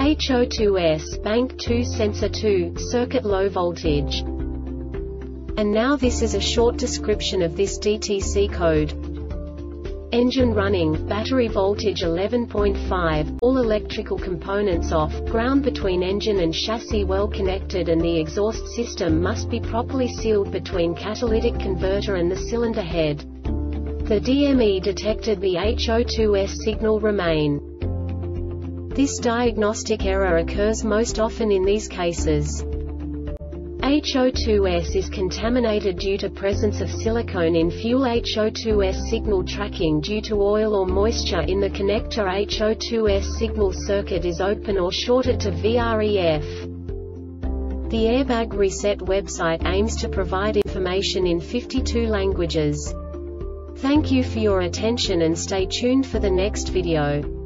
HO2S, bank 2 sensor 2, circuit low voltage. And now this is a short description of this DTC code. Engine running, battery voltage 11.5, all electrical components off, ground between engine and chassis well connected and the exhaust system must be properly sealed between catalytic converter and the cylinder head. The DME detected the HO2S signal remain. This diagnostic error occurs most often in these cases. HO2S is contaminated due to presence of silicone in fuel HO2S signal tracking due to oil or moisture in the connector HO2S signal circuit is open or shorted to VREF. The Airbag Reset website aims to provide information in 52 languages. Thank you for your attention and stay tuned for the next video.